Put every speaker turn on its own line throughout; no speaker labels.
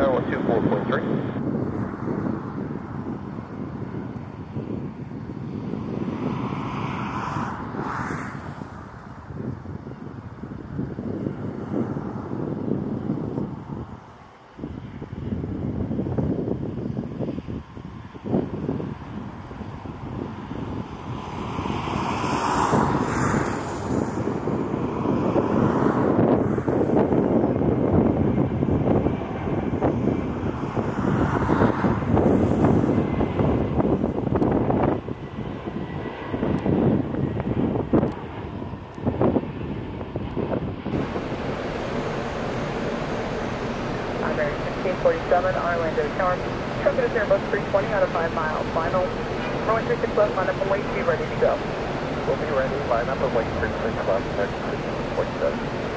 Tower 124.3. Is Airbus 320 out of 5 miles. Final. Runway 36 left, line up and wait, be ready to go.
We'll be ready, line up and wait for 6 left, next 47.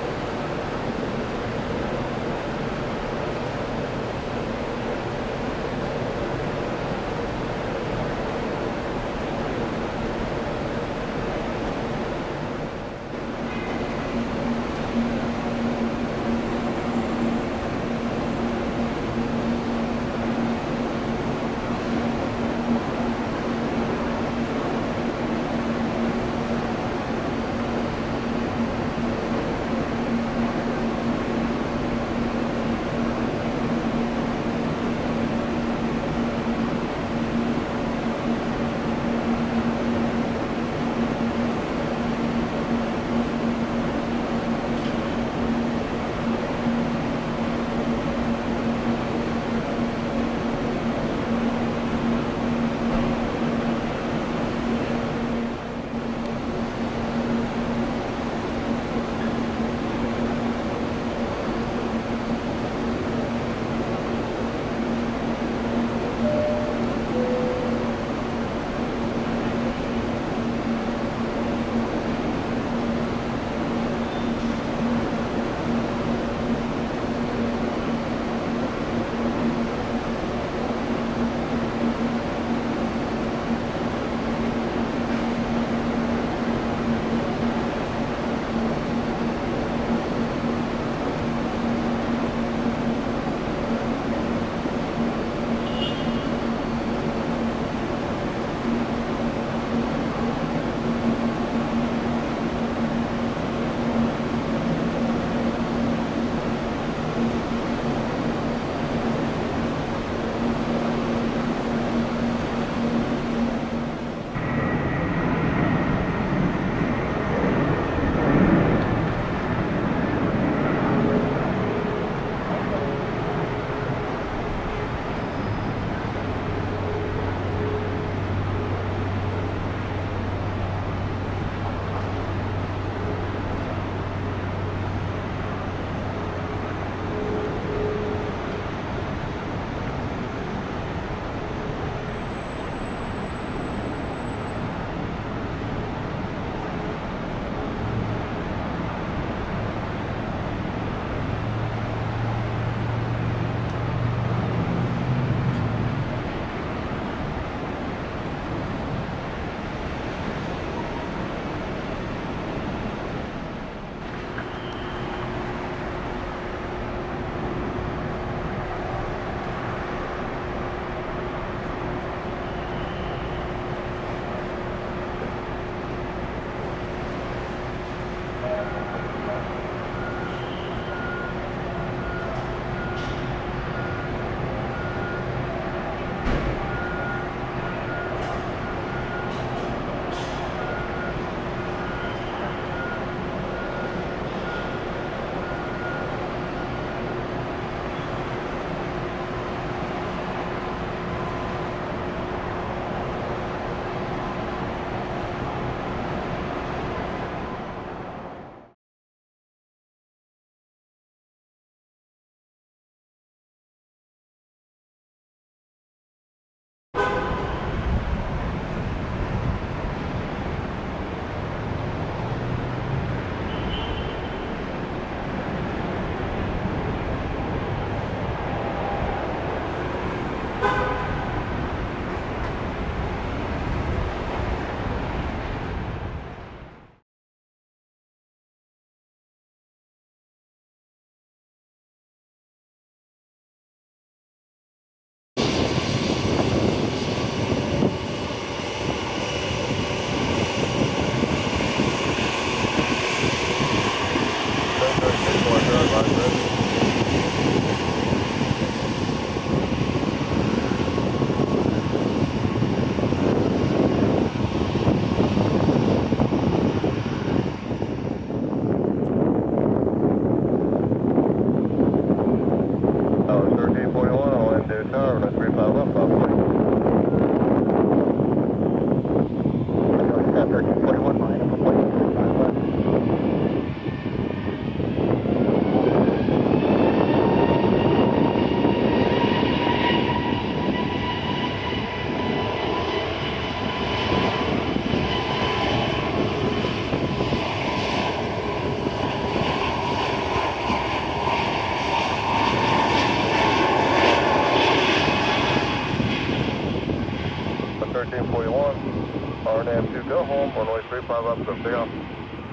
RNAV 2, go home, runway 35 left, so stay off.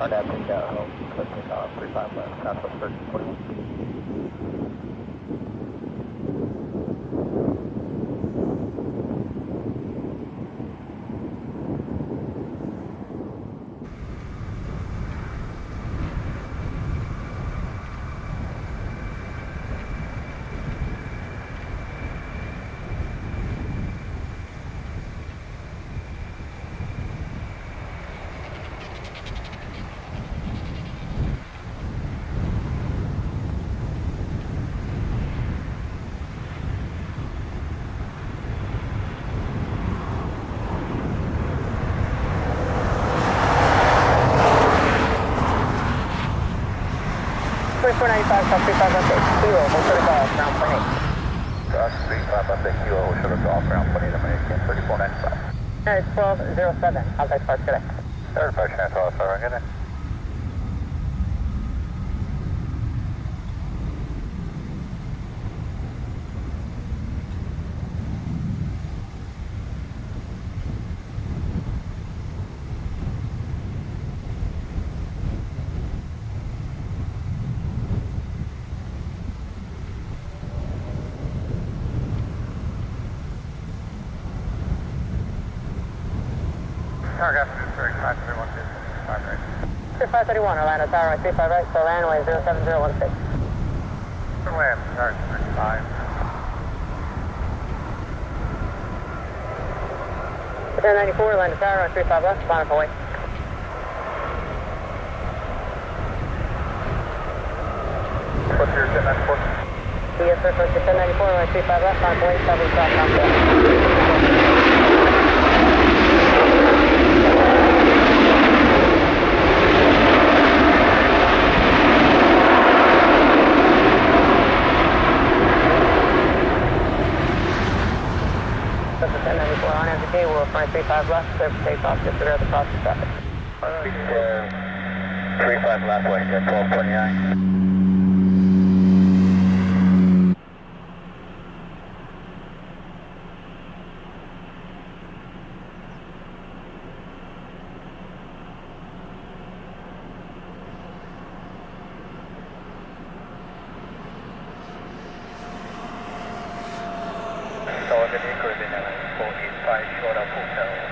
RNAV 2, go home, click take off, 35 left, southwest 1341.
Hold thirty five, ground point eight.
Cross 35 left, take kilo, should have off ground 20 Dominican, 3495.
No, it's twelve zero seven, how's that start today?
Third person, that's all, sorry, get it. 31,
Orlando Tower, 35 right, so landway 07016.
Land, charge 35.
Ten ninety four, land tower on three five left, final point.
What's your ten ninety four?
Yes, sir. Close to ten ninety four, land three five left, final point. Seven south, south. 535 left, clear for takeoff, just clear the process traffic.
Uh, 35 left, way, 1229. Solid vehicle in 480 hotel.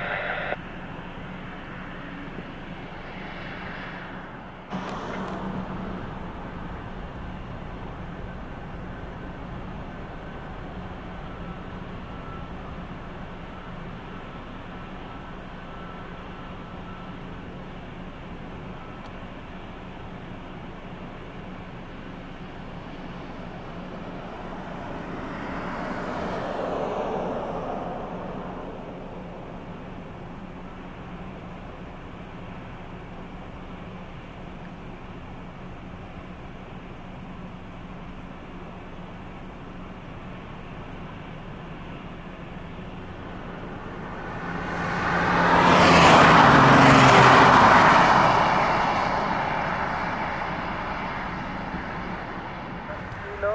No,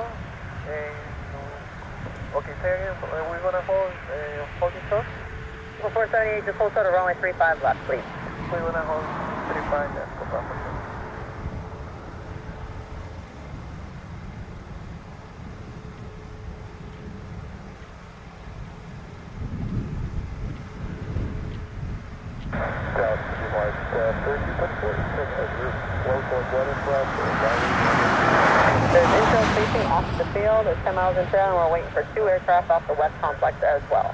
eh, no. Okay, say again, uh, we're gonna hold, uh, holding short?
Well, four seventy-eight, just hold short of runway three-five left, please.
We're gonna hold 35, yes, no problem. South, like, uh, 30, but 46, as you're slow towards weather front, or driving,
There's infield spacing off the field, there's ten miles in trail, and we're waiting for two aircraft off the west complex as well.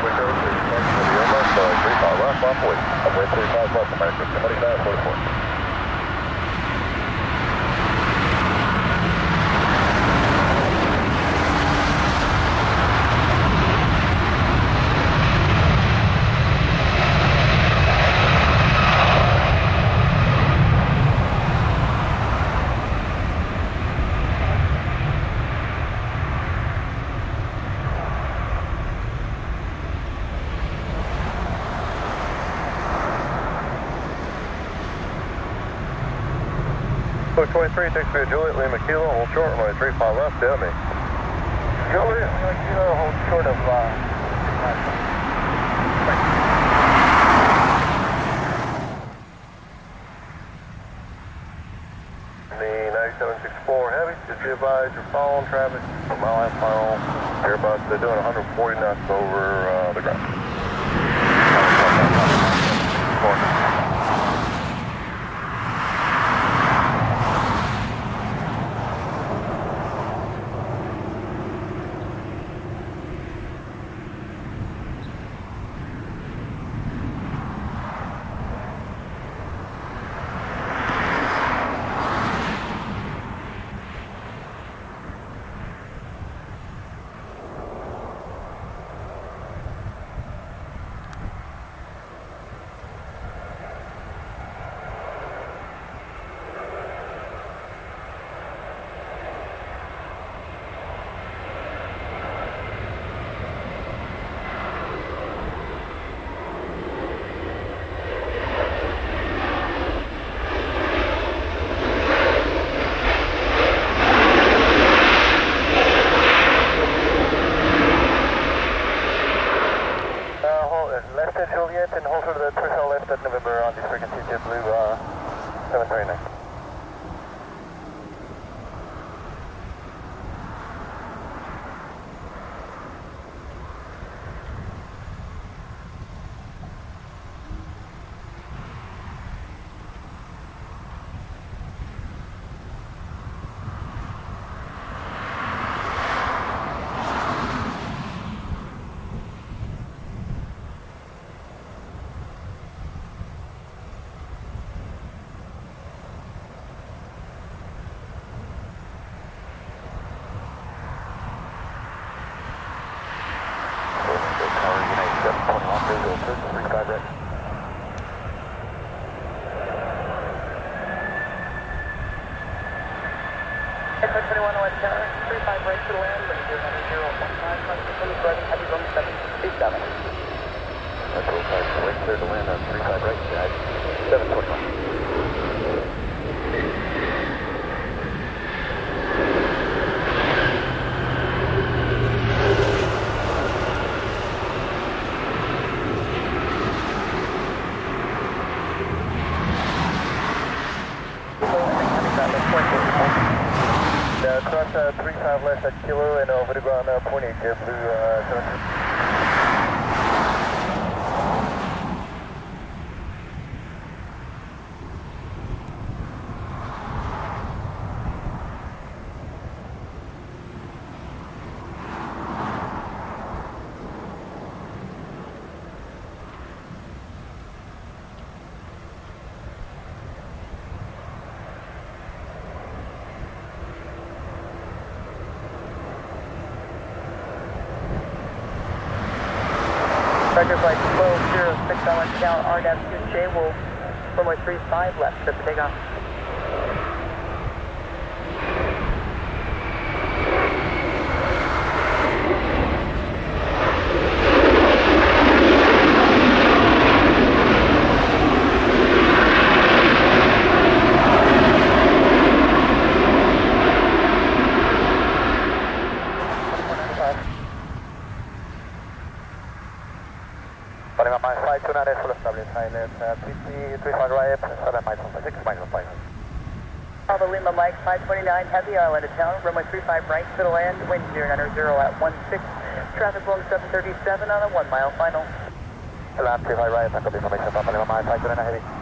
Windows, 6, 6, 6, 6, 6, 6, 6, 6, 6, 6, 6, 6, 6, 6, 6, 6, 6, 6, 6, 6, 6, runway 362 Juliet Lima Kilo, hold short, runway 35 left, tell me. Juliet Lima Kilo, hold short of, uh, The 9764 Heavy, just be advised you're following traffic from my last final Airbus. They're doing 140 knots over uh, the ground.
21 West Tower, 35 right to land, Ranger 015, Customs from the driving heavy zone 727.
That's 0 5 right, clear to land on 5 right, 5 Kilo and over the ground uh, point 8, JetBlue uh, 7
Record flight 1206 on count RNAV2J will runway 35 left at the takeoff.
Mile 529 full established silence, uh, 50, 35 right, 7 miles 1.6, minus 1.5.
Alpha Lima Mike 529 Heavy, island of town, runway 35 right to the land, wind 090 at 16, traffic along 737 on a 1 mile final.
Land 35 right, tackle information from Panama Mile 529 heavy.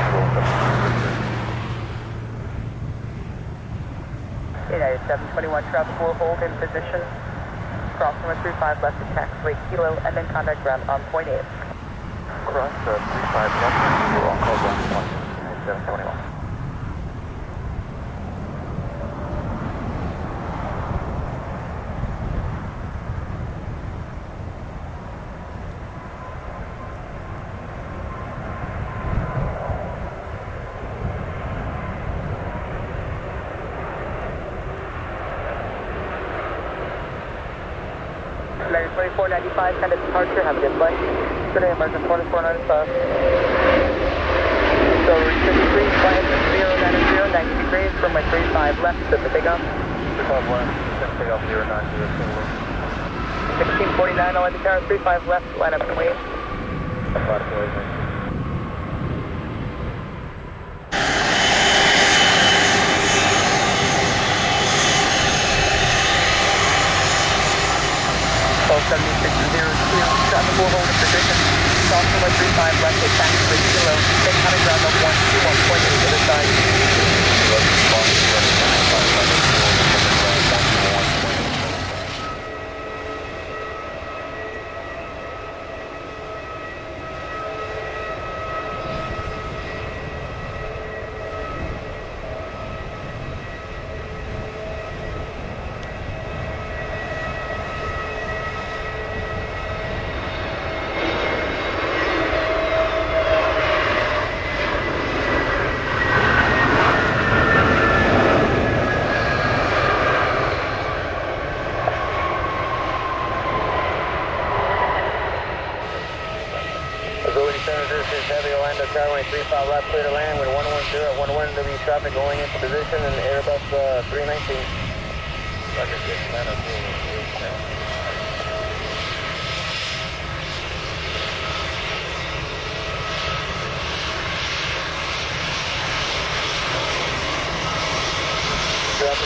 721 traffic will hold in position. Cross runway 35 left to taxiway Kilo and then contact ground on point 8.
Cross uh, 35 left, we're on call ground point, United 721.
United 2495, kind of departure, have a good flight. Today, American 2495. So, 63, flight 090, 90 degrees, runway 35 left, set the takeoff.
35 left, set the takeoff 090,
1649, I'll let the tower 35 left, line up and wait. 435 left at San Luis Kilo, 600 ground up 121.8 to the side.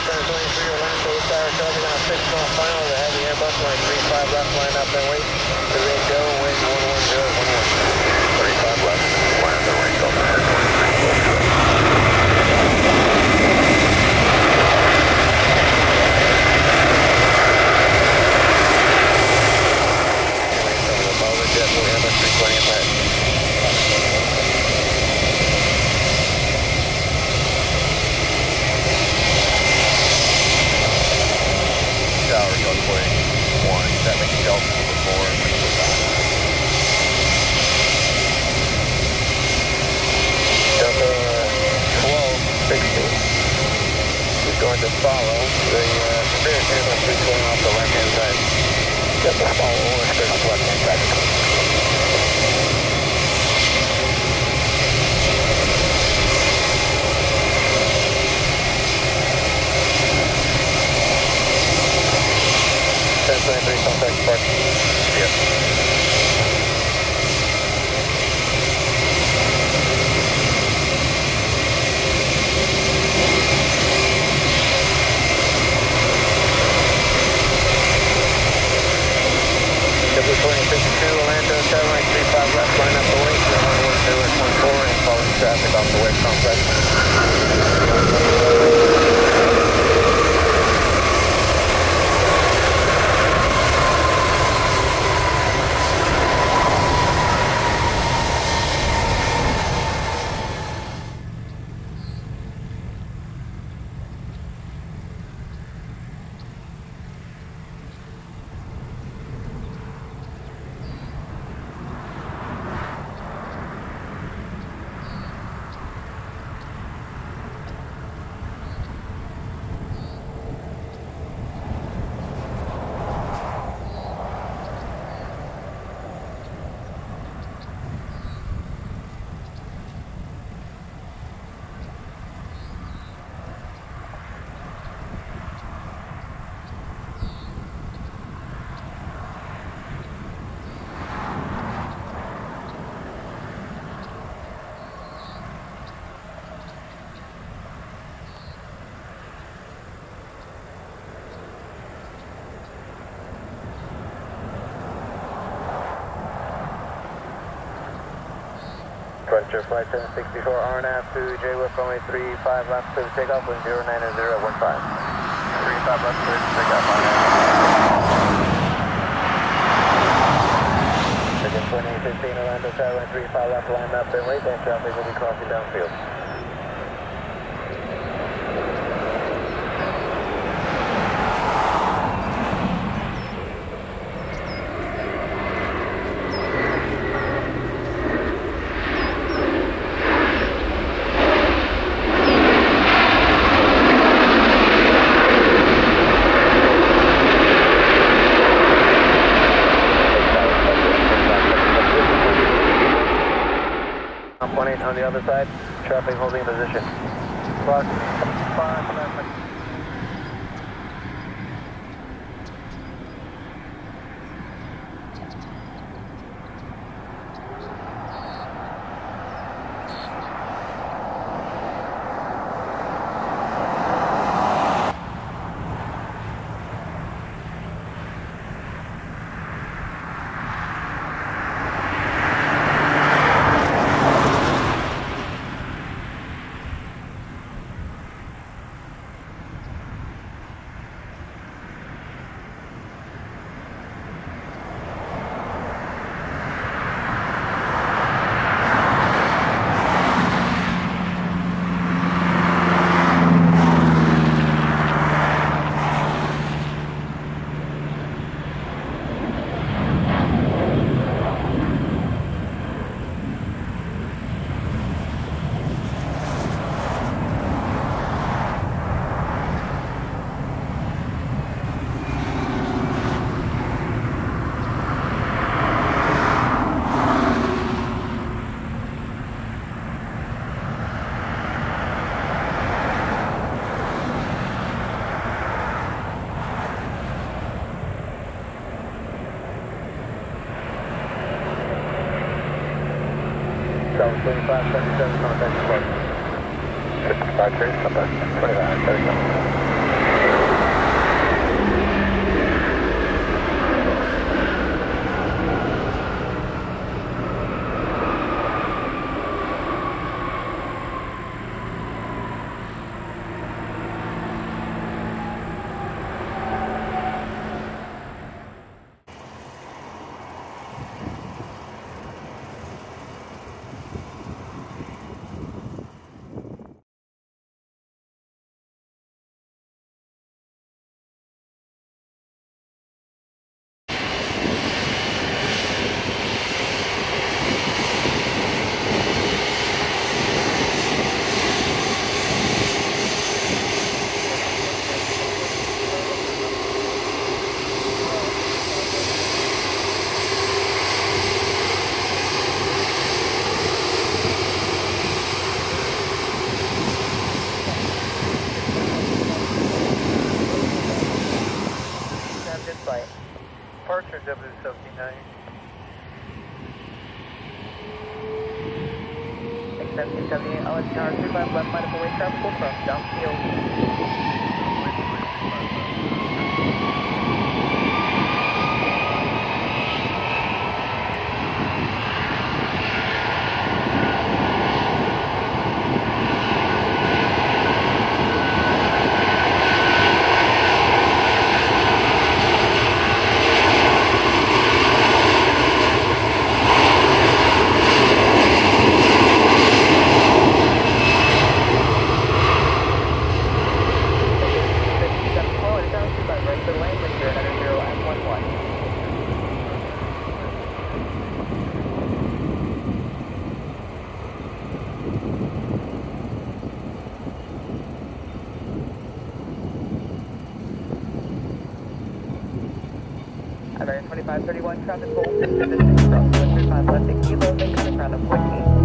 Center 23 or West Coast Tower, Shelby, now 6 on final. The heavy Airbus line 35 left, line up and wait. The red go, wind 1 1. Going to follow the uh, Spirit 3 going off the left-hand side. Just follow the Spirit off the left-hand side. Departure flight 764 RNAV to JWF runway 35 left to takeoff, wind 090 at 15. 35 left to takeoff, RNAV. Again, 2815 Orlando Tower, wind 35 left, line up and wait, then traffic will be crossing downfield. One eight on the other side, traffic holding position. Clock, five, 25, 77, contact report. 55, 30, contact 25, 30.
737 LSTR 35 left medical weight traffic from downfield. 2531 traffic hold, position cross 135 left at Kilo, then coming round up 14.